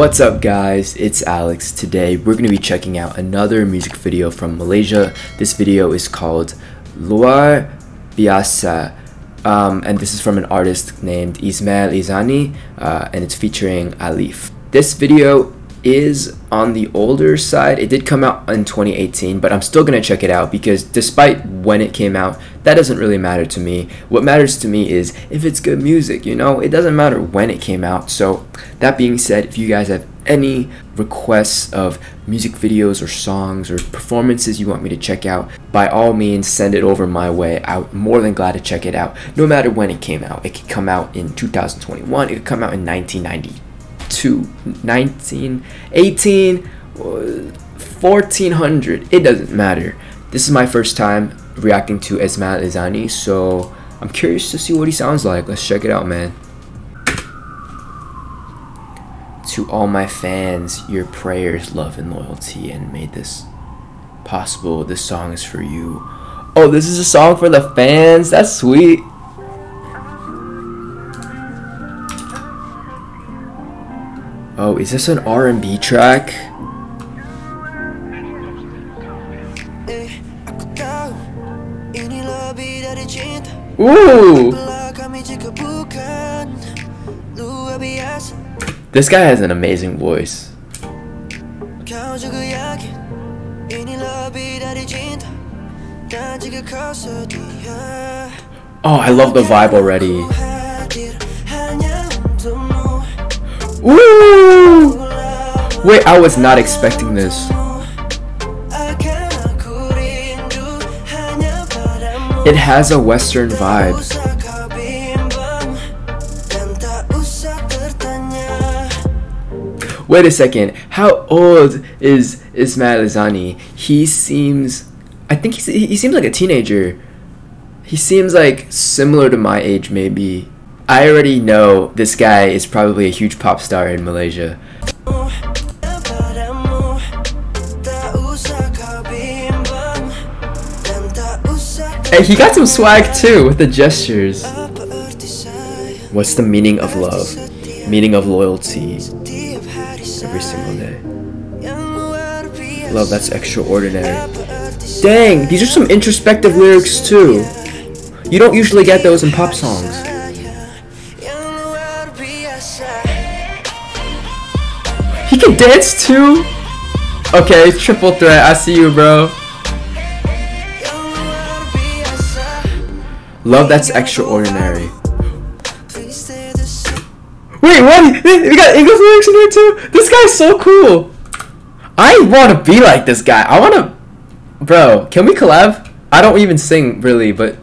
What's up guys, it's Alex. Today we're going to be checking out another music video from Malaysia. This video is called Luar Biasa um, and this is from an artist named Ismail Izzani uh, and it's featuring Alif. This video is on the older side. It did come out in 2018, but I'm still gonna check it out because despite when it came out, that doesn't really matter to me. What matters to me is if it's good music, you know? It doesn't matter when it came out. So, that being said, if you guys have any requests of music videos or songs or performances you want me to check out, by all means send it over my way. I'm more than glad to check it out, no matter when it came out. It could come out in 2021, it could come out in 1990 to 19, 18, uh, 1400. It doesn't matter. This is my first time reacting to Ismail Izzani, so I'm curious to see what he sounds like. Let's check it out, man. To all my fans, your prayers, love, and loyalty, and made this possible. This song is for you. Oh, this is a song for the fans? That's sweet. Oh, is this an R&B track? Ooh! This guy has an amazing voice. Oh, I love the vibe already. Ooh! Wait, I was not expecting this. It has a western vibe. Wait a second. How old is Ismail Izzani? He seems I think he's, he seems like a teenager. He seems like similar to my age maybe. I already know this guy is probably a huge pop star in Malaysia. He got some swag too with the gestures. What's the meaning of love? Meaning of loyalty. Every single day. Love, that's extraordinary. Dang, these are some introspective lyrics too. You don't usually get those in pop songs. He can dance too? Okay, triple threat. I see you, bro. Love that's extraordinary. Wait, what? We got English lyrics in here too? This guy's so cool. I want to be like this guy. I want to... Bro, can we collab? I don't even sing, really, but...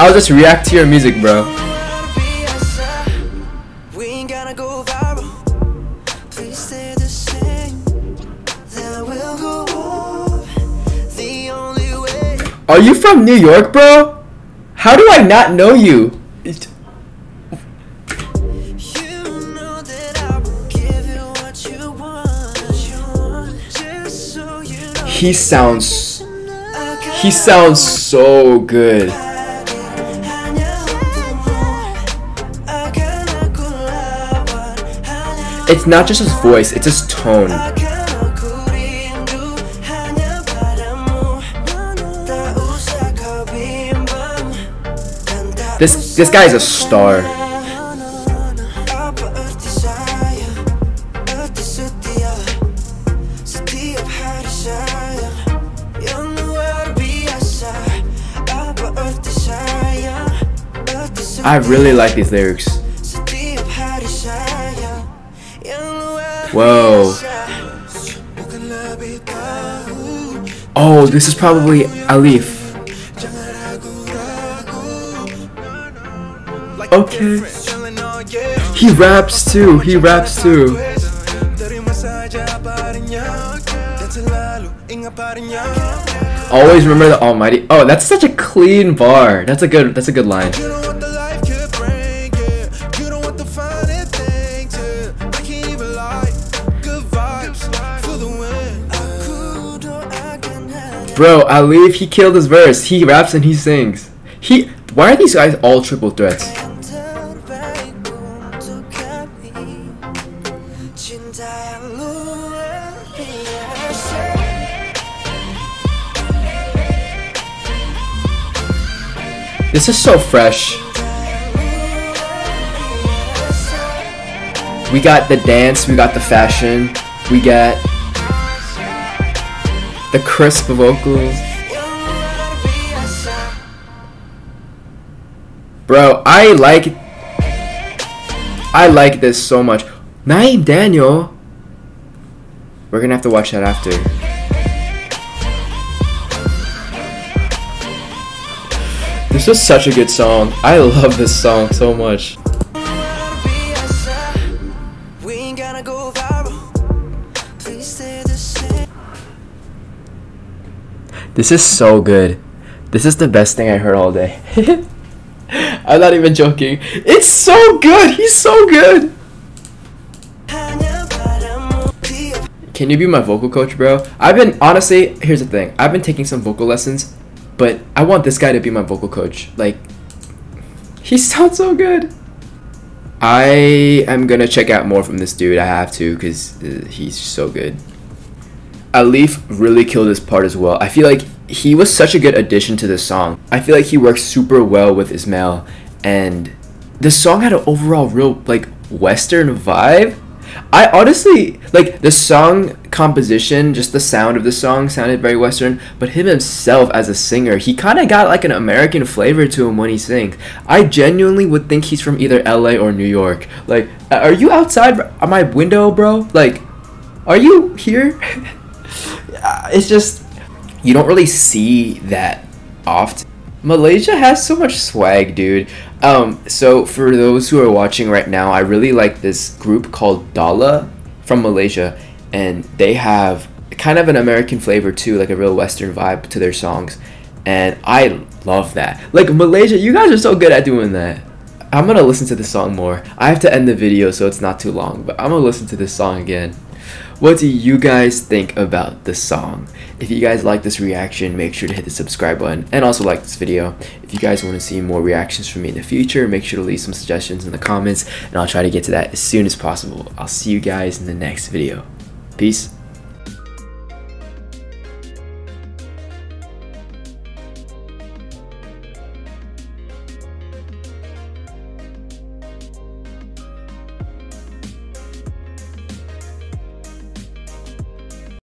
I'll just react to your music, bro. Are you from New York, bro? How do I not know you? He sounds He sounds so good. It's not just his voice, it's his tone. This this guy is a star. I really like these lyrics. Whoa. Oh, this is probably Alif. Okay. He raps too. He raps too. Always remember the Almighty. Oh, that's such a clean bar. That's a good. That's a good line. Bro, Alif, he killed his verse. He raps and he sings. He. Why are these guys all triple threats? This is so fresh. We got the dance, we got the fashion, we got the crisp vocals. Bro, I like I like this so much. Naeem Daniel. We're gonna have to watch that after. This was such a good song. I love this song so much. This is so good. This is the best thing I heard all day. I'm not even joking. It's so good. He's so good. Can you be my vocal coach, bro? I've been honestly, here's the thing. I've been taking some vocal lessons, but I want this guy to be my vocal coach. Like he sounds so good. I am to check out more from this dude. I have to cuz uh, he's so good. Alif really killed this part as well. I feel like he was such a good addition to the song. I feel like he works super well with Ismail and the song had an overall real like western vibe. I honestly like the song composition, just the sound of the song sounded very western, but him himself as a singer, he kind of got like an American flavor to him when he sings. I genuinely would think he's from either LA or New York. Like, are you outside my window, bro? Like, are you here? Uh, it's just you don't really see that often. Malaysia has so much swag, dude. Um, so for those who are watching right now, I really like this group called Dolla from Malaysia, and they have kind of an American flavor too, like a real Western vibe to their songs, and I love that. Like Malaysia, you guys are so good at doing that. I'm gonna listen to this song more. I have to end the video so it's not too long, but I'm gonna listen to this song again. What do you guys think about the song? If you guys like this reaction, make sure to hit the subscribe button and also like this video. If you guys want to see more reactions from me in the future, make sure to leave some suggestions in the comments and I'll try to get to that as soon as possible. I'll see you guys in the next video. Peace.